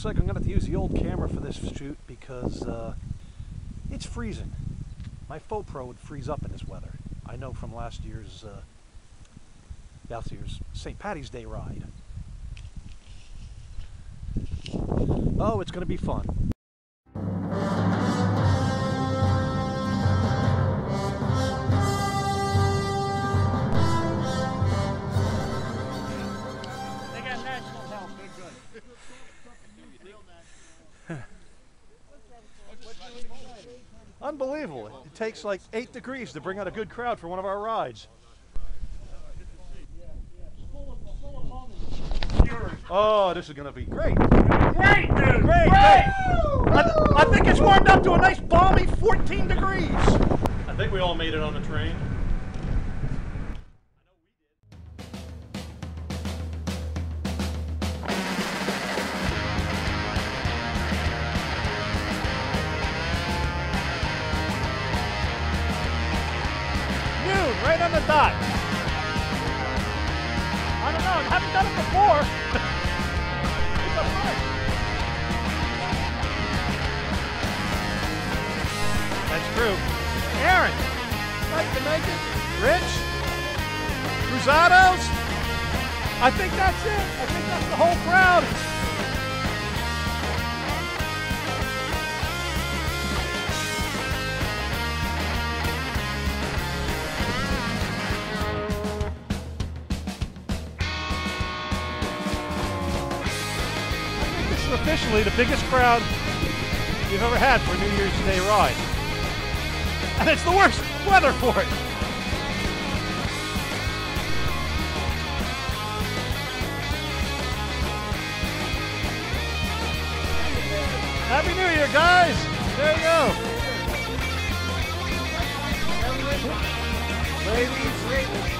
looks like I'm going to have to use the old camera for this shoot because uh, it's freezing. My GoPro would freeze up in this weather. I know from last year's uh, last year's St. Patty's Day ride. Oh, it's going to be fun. Unbelievable. It takes like eight degrees to bring out a good crowd for one of our rides. Oh, this is going to be great. Great, dude. Great, Great. great. I, I think it's warmed up to a nice balmy 14 degrees. I think we all made it on the train. Right on the dot. I don't know. I haven't done it before. That's true. Aaron, nice to make it. Rich, Cruizados. I think that's it. I think that's the whole crowd. Officially the biggest crowd you've ever had for a New Year's Day ride. And it's the worst weather for it. Happy New Year, guys! There you go. Ladies, Happy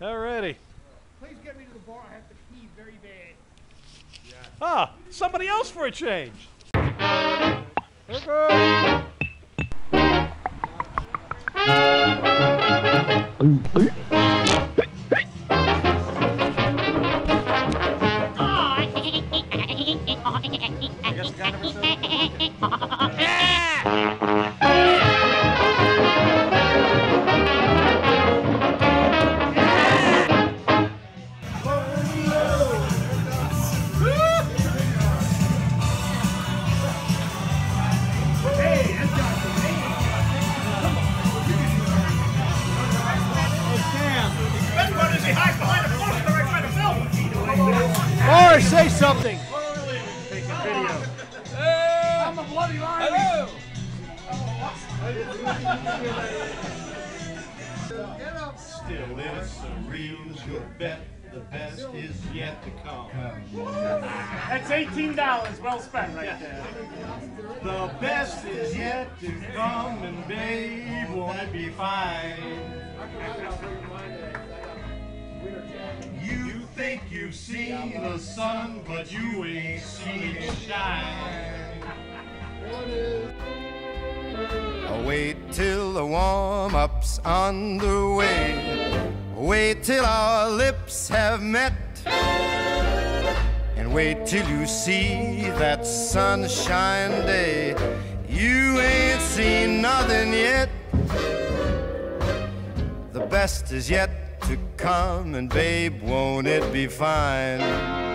Alrighty. Please get me to the bar. I have to pee very bad. Ah, somebody else for a change. Okay. Or say something. I'm a bloody liar. Still, it's a real good bet. The best is yet to come. That's eighteen dollars, well spent right there. The best is yet to come, and babe, won't it be fine? You think you've seen the sun, but you ain't seen it shine. Wait till the warm up's underway. Wait till our lips have met. And wait till you see that sunshine day. You ain't seen nothing yet. The best is yet to come, and babe, won't it be fine?